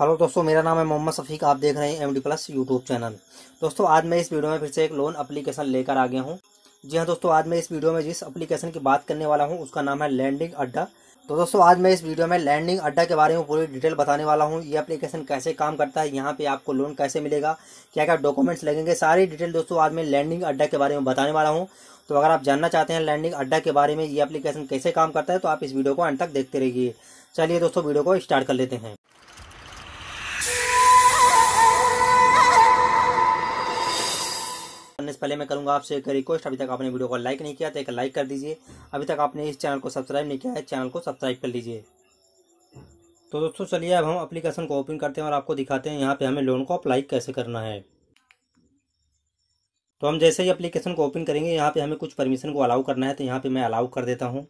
Hello दोस्तों, मेरा नाम है मोहम्मद सफ़ीक, आप देख रहे हैं M D plus YouTube channel दोस्तों, आज मैं इस वीडियो में फिर से एक लोन एप्लीकेशन लेकर आ गया हूँ। जी हाँ दोस्तों, आज मैं इस वीडियो में जिस एप्लीकेशन की बात करने वाला हूँ, उसका नाम है लैंडिंग अड्डा। तो दोस्तों, आज मैं इस वीडियो में लैंडिंग अड्डा के बारे में पूरी डिटेल बताने वाला हूँ। ये एप्लीकेशन कैसे काम करता है, यहाँ पे आपको लोन कैसे मिलेगा क्या क्या डॉक्यूमेंट्स लगेंगे, सारी डिटेल दोस्तों आज मैं लैंडिंग अड्डा के बारे में बताने वाला हूँ। तो अगर आप जानना चाहते हैं लैंडिंग अड्डा के बारे में ये एप्लीकेशन कैसे काम करता है तो आप इस वीडियो को अंत तक देखते रहिए। चलिए दोस्तों वीडियो को स्टार्ट कर लेते हैं। करने से पहले मैं करूँगा आपसे एक रिक्वेस्ट अभी तक आपने वीडियो को लाइक नहीं किया तो एक लाइक कर दीजिए। अभी तक आपने इस चैनल को सब्सक्राइब नहीं किया है चैनल को सब्सक्राइब कर लीजिए। तो दोस्तों, चलिए अब हम एप्लीकेशन को ओपन करते हैं और आपको दिखाते हैं यहाँ पे हमें लोन को अप्लाई कैसे करना है। तो हम जैसे ही एप्लीकेशन को ओपन करेंगे, यहाँ पे हमें कुछ परमिशन को अलाउ करना है तो यहाँ पर मैं अलाउ कर देता हूँ।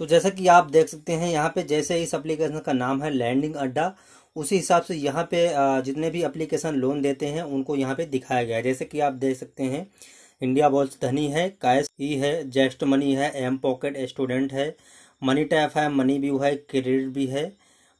तो जैसा कि आप देख सकते हैं, यहाँ पे जैसे इस एप्लीकेशन का नाम है लैंडिंग अड्डा। उसी हिसाब से यहाँ पे जितने भी एप्लीकेशन लोन देते हैं, उनको यहाँ पे दिखाया गया है। जैसे कि आप देख सकते हैं इंडिया बॉल्स धनी है कैश ई है जेस्ट मनी है एम पॉकेट स्टूडेंट है मनी टैप है मनी व्यू है क्रेडिट भी है।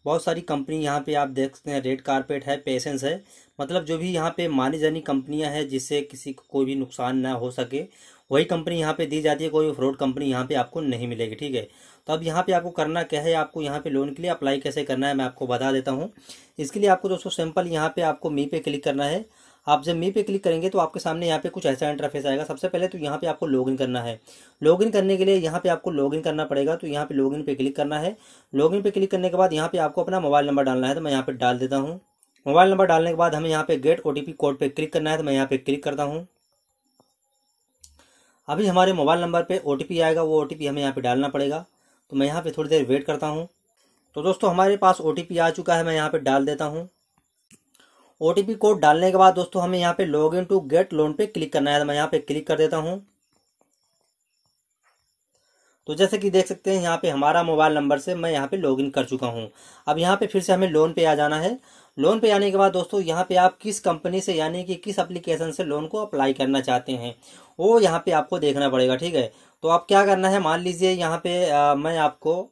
बहुत सारी कंपनी यहाँ पे आप देख सकते हैं रेड कारपेट है पेशेंस है। मतलब जो भी यहाँ पे मानी जानी कंपनियाँ हैं जिससे किसी को कोई भी नुकसान ना हो सके। वही कंपनी यहाँ पे दी जाती है कोई फ्रॉड कंपनी यहाँ पे आपको नहीं मिलेगी ठीक है तो अब यहाँ पे आपको करना क्या है आपको यहाँ पे लोन के लिए अप्लाई कैसे करना है मैं आपको बता देता हूँ इसके लिए आपको दोस्तों सिंपल यहाँ पे आपको मी पे क्लिक करना है आप जब मी पे क्लिक करेंगे तो आपके सामने यहाँ पे कुछ ऐसा इंटरफेस आएगा सबसे पहले तो यहाँ पे आपको लॉगिन करना है लॉगिन करने के लिए यहाँ पे आपको लॉगिन करना पड़ेगा तो यहाँ पे लॉगिन पे क्लिक करना है लॉगिन पे क्लिक करने के बाद यहाँ पे आपको अपना मोबाइल नंबर डालना है तो मैं यहाँ पे डाल देता हूँ मोबाइल नंबर डालने के बाद हमें यहाँ पे गेट ओटीपी कोड पे क्लिक करना है तो मैं यहाँ पे क्लिक करता हूँ अभी हमारे मोबाइल नंबर पे ओटीपी आएगा, वो ओटीपी हमें यहाँ पे डालना पड़ेगा। तो मैं यहाँ पे थोड़ी देर वेट करता हूँ। तो दोस्तों, हमारे पास ओटीपी आ चुका है, मैं यहाँ पे डाल देता हूँ। OTP कोड डालने के बाद दोस्तों, हमें यहाँ पे log in to get loan पे क्लिक करना है। तो मैं यहाँ पे क्लिक कर देता हूँ। तो जैसे कि देख सकते हैं, यहाँ पे हमारा मोबाइल नंबर से मैं यहाँ पे लॉगिन कर चुका हूँ। अब यहाँ पे फिर से हमें लोन पे आ जाना है। लोन पे आने के बाद दोस्तों यहाँ पे आप किस कंपनी से यानी कि किस एप्लीकेशन से लोन को अप्लाई करना चाहते हैं वो यहाँ पे आपको देखना पड़ेगा ठीक है? तो आप क्या करना है मान लीजिए यहाँ पे आ, मैं आपको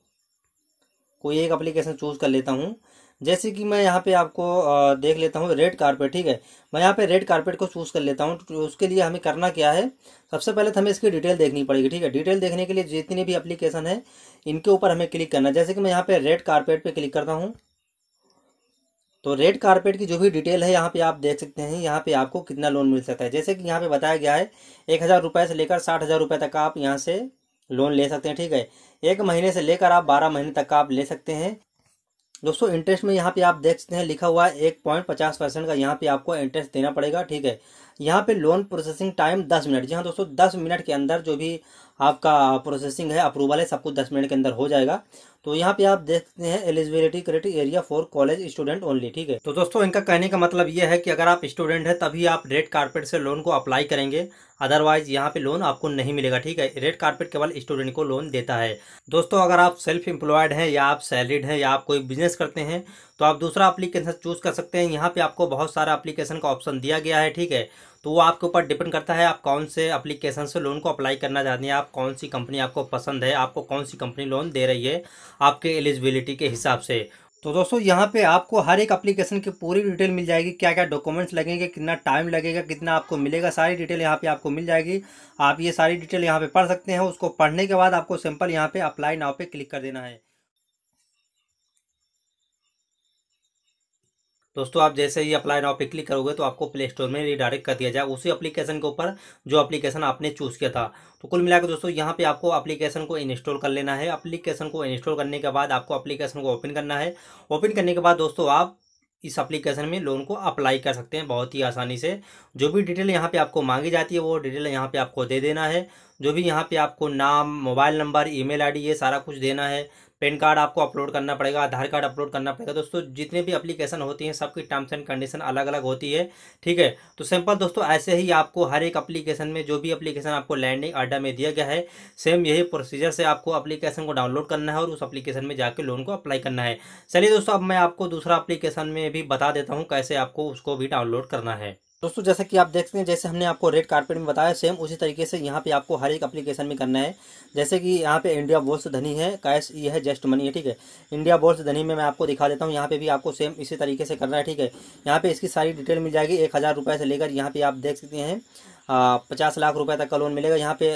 कोई एक एप्लीकेशन चूज़ कर लेता हूँ। जैसे कि मैं यहाँ पे आपको देख लेता हूँ रेड कारपेट ठीक है? मैं यहाँ पे रेड कारपेट को चूज़ कर लेता हूँ तो उसके लिए हमें करना क्या है सबसे पहले तो हमें इसकी डिटेल देखनी पड़ेगी ठीक है? डिटेल देखने के लिए जितनी भी एप्लीकेशन है इनके ऊपर हमें क्लिक करना है। जैसे कि मैं यहाँ पे रेड कारपेट पे क्लिक करता हूँ तो रेड कारपेट की जो भी डिटेल है यहाँ पे आप देख सकते हैं, यहाँ पे आपको कितना लोन मिल सकता है। जैसे कि यहाँ पे बताया गया है, एक हज़ार रुपये से लेकर साठ हज़ार रुपये तक आप यहाँ से लोन ले सकते हैं, ठीक है? एक महीने से लेकर आप बारह महीने तक आप ले सकते हैं। दोस्तों इंटरेस्ट में यहाँ पे आप देख सकते हैं, लिखा हुआ है एक पॉइंट पचास परसेंट का यहाँ पे आपको इंटरेस्ट देना पड़ेगा, ठीक है? यहाँ पे लोन प्रोसेसिंग टाइम दस मिनट। जी हाँ दोस्तों, दस मिनट के अंदर जो भी आपका प्रोसेसिंग है अप्रूवल है, सब कुछ दस मिनट के अंदर हो जाएगा। तो यहाँ पे आप देखते हैं eligibility criteria for college student only ठीक है? तो दोस्तों, इनका कहने का मतलब ये है कि अगर आप स्टूडेंट है, तभी आप रेड कारपेट से लोन को अप्लाई करेंगे। अदरवाइज़ यहाँ पे लोन आपको नहीं मिलेगा, ठीक है? रेड कारपेट केवल स्टूडेंट को लोन देता है। दोस्तों, अगर आप सेल्फ एम्प्लॉयड हैं या आप सैलरीड हैं या आप कोई बिज़नेस करते हैं तो आप दूसरा एप्लीकेशन चूज़ कर सकते हैं। यहाँ पे आपको बहुत सारा एप्लीकेशन का ऑप्शन दिया गया है, ठीक है? तो वो आपके ऊपर डिपेंड करता है आप कौन से एप्लीकेशन से लोन को अप्लाई करना चाहते हैं। आप कौन सी कंपनी आपको पसंद है, आपको कौन सी कंपनी लोन दे रही है आपके एलिजिबिलिटी के हिसाब से। तो दोस्तों, यहाँ पे आपको हर एक एप्लीकेशन की पूरी डिटेल मिल जाएगी। क्या क्या डॉक्यूमेंट्स लगेंगे, कितना टाइम लगेगा, कितना आपको मिलेगा, सारी डिटेल यहाँ पे आपको मिल जाएगी। आप ये सारी डिटेल यहाँ पे पढ़ सकते हैं। उसको पढ़ने के बाद आपको सिंपल यहाँ पे अप्लाई नाव पे क्लिक कर देना है। दोस्तों, आप जैसे ही अप्लाई नाउ पे क्लिक करोगे तो आपको प्ले स्टोर में रिडायरेक्ट कर दिया जाए। उसी एप्लीकेशन के ऊपर जो एप्लीकेशन आपने चूज़ किया था। तो कुल मिलाकर दोस्तों, यहाँ पे आपको एप्लीकेशन को इंस्टॉल कर लेना है। एप्लीकेशन को इंस्टॉल करने के बाद आपको एप्लीकेशन को ओपन करना है। ओपन करने के बाद दोस्तों, आप इस एप्लीकेशन में लोन को अप्लाई कर सकते हैं बहुत ही आसानी से। जो भी डिटेल यहाँ पे आपको मांगी जाती है, वो डिटेल यहाँ पे आपको दे देना है। जो भी यहाँ पे आपको नाम मोबाइल नंबर ईमेल आईडी ये सारा कुछ देना है। पेन कार्ड आपको अपलोड करना पड़ेगा, आधार कार्ड अपलोड करना पड़ेगा। दोस्तों, जितने भी एप्लीकेशन होती हैं, सबकी टर्म्स एंड कंडीशन अलग अलग होती है, ठीक है? तो सिंपल दोस्तों, ऐसे ही आपको हर एक अप्लीकेशन में जो भी एप्लीकेशन आपको लैंडिंग अड्डा में दिया गया है सेम यही प्रोसीजर से आपको एप्लीकेशन को डाउनलोड करना है और उस एप्लीकेशन में जाकर लोन को अप्लाई करना है। चलिए दोस्तों, अब मैं आपको दूसरा अप्लीकेशन में भी बता देता हूँ, कैसे आपको उसको भी डाउनलोड करना है। दोस्तों, जैसा कि आप देखते हैं, जैसे हमने आपको रेड कारपेट में बताया सेम उसी तरीके से यहाँ पे आपको हर एक एप्लीकेशन में करना है। जैसे कि यहाँ पे इंडिया बोल्स धनी है कैश ये है जस्ट मनी है ठीक है? इंडिया बोल्स धनी में मैं आपको दिखा देता हूँ, यहाँ पे भी आपको सेम इसी तरीके से करना है, ठीक है? यहाँ पे इसकी सारी डिटेल मिल जाएगी, एक हज़ार रुपये से लेकर यहाँ पे आप देख सकते हैं पचास लाख रुपये तक का लोन मिलेगा। यहाँ पे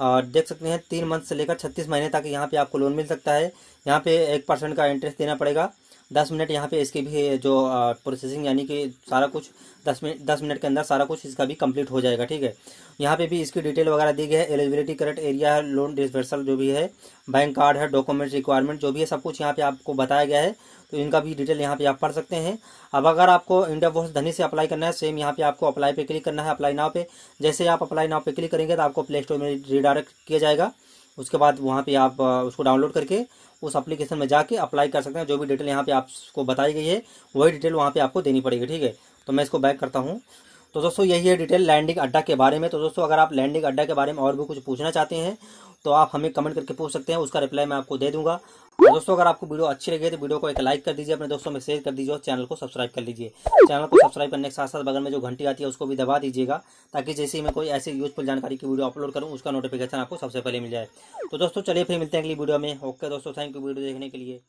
देख सकते हैं, तीन मंथ से लेकर छत्तीस महीने तक यहाँ पे आपको लोन मिल सकता है। यहाँ पे एक परसेंट का इंटरेस्ट देना पड़ेगा। दस मिनट यहाँ पे इसकी भी, जो प्रोसेसिंग यानी कि सारा कुछ, दस मिनट दस मिनट के अंदर सारा कुछ इसका भी कंप्लीट हो जाएगा, ठीक है? यहाँ पे भी इसकी डिटेल वगैरह दी गई है एलिजिबिलिटी करेक्ट एरिया है लोन डिसवर्सल जो भी है बैंक कार्ड है डॉक्यूमेंट्स रिक्वायरमेंट जो भी है, सब कुछ यहाँ पे आपको बताया गया है तो इनका भी डिटेल यहाँ पे आप पढ़ सकते हैं। अब अगर आपको इंडिया पोस्ट धनी से अप्लाई करना है सेम यहाँ पे आपको अप्लाई पे क्लिक करना है अप्लाई नाव पे। जैसे आप अप्लाई नाव पे क्लिक करेंगे तो आपको प्ले स्टोर में रिडायरेक्ट किया जाएगा। उसके बाद वहाँ पे आप उसको डाउनलोड करके उस एप्लीकेशन में जाके अप्लाई कर सकते हैं। जो भी डिटेल यहाँ पे आपको बताई गई है, वही डिटेल वहाँ पे आपको देनी पड़ेगी, ठीक है? तो मैं इसको बैक करता हूँ। तो दोस्तों, यही है डिटेल लैंडिंग अड्डा के बारे में। तो दोस्तों, अगर आप लैंडिंग अड्डा के बारे में और भी कुछ पूछना चाहते हैं तो आप हमें कमेंट करके पूछ सकते हैं, उसका रिप्लाई मैं आपको दे दूँगा। दोस्तों, अगर आपको वीडियो अच्छी लगी तो वीडियो को एक लाइक कर दीजिए, अपने दोस्तों में शेयर कर दीजिए और चैनल को सब्सक्राइब कर लीजिए। चैनल को सब्सक्राइब करने के साथ साथ बगल में जो घंटी आती है, उसको भी दबा दीजिएगा, ताकि जैसे ही मैं कोई ऐसी यूजफुल जानकारी की वीडियो अपलोड करूँ, उसका नोटिफिकेशन आपको सबसे पहले मिल जाए। तो दोस्तों, चलिए फिर मिलते हैं अगली वीडियो में। ओके दोस्तों थैंक यू वीडियो देखने के लिए।